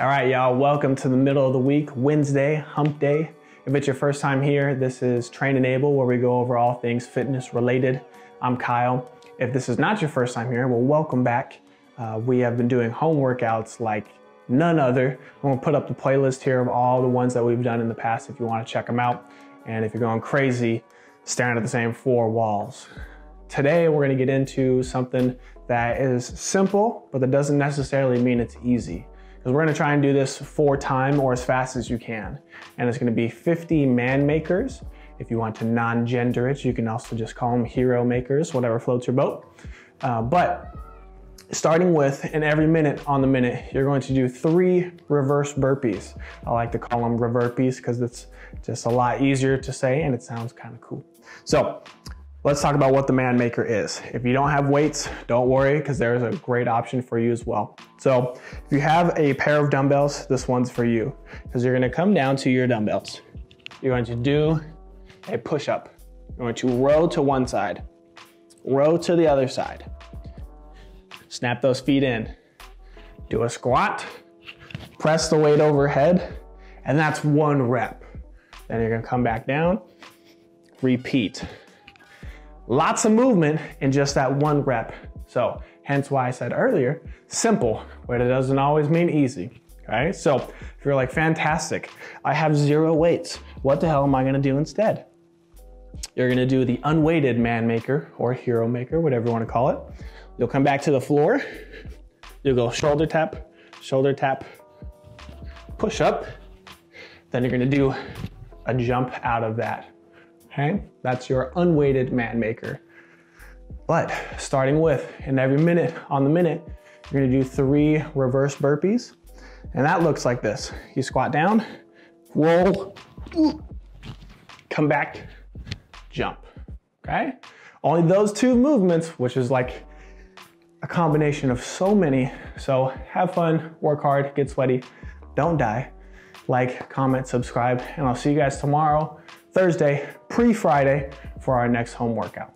All right, y'all, welcome to the middle of the week, Wednesday, hump day. If it's your first time here, this is Train And Able, where we go over all things fitness related. I'm Kyle. If this is not your first time here, well, welcome back. Uh, we have been doing home workouts like none other. I'm gonna put up the playlist here of all the ones that we've done in the past if you wanna check them out. And if you're going crazy, staring at the same four walls. Today, we're gonna get into something that is simple, but that doesn't necessarily mean it's easy because we're gonna try and do this for time or as fast as you can. And it's gonna be 50 man makers. If you want to non-gender it, you can also just call them hero makers, whatever floats your boat. Uh, but starting with, in every minute on the minute, you're going to do three reverse burpees. I like to call them reverse reverpees because it's just a lot easier to say and it sounds kind of cool. So Let's talk about what the man maker is. If you don't have weights, don't worry because there's a great option for you as well. So if you have a pair of dumbbells, this one's for you because you're gonna come down to your dumbbells. You're going to do a push-up. You're going to row to one side, row to the other side. Snap those feet in. Do a squat, press the weight overhead, and that's one rep. Then you're gonna come back down, repeat. Lots of movement in just that one rep. So hence why I said earlier, simple, but it doesn't always mean easy. Okay, so if you're like, fantastic, I have zero weights. What the hell am I gonna do instead? You're gonna do the unweighted man maker or hero maker, whatever you wanna call it. You'll come back to the floor. You'll go shoulder tap, shoulder tap, push up. Then you're gonna do a jump out of that okay? That's your unweighted man maker. But starting with, in every minute on the minute, you're gonna do three reverse burpees. And that looks like this. You squat down, roll, come back, jump, okay? Only those two movements, which is like a combination of so many. So have fun, work hard, get sweaty, don't die. Like, comment, subscribe, and I'll see you guys tomorrow Thursday, pre Friday, for our next home workout.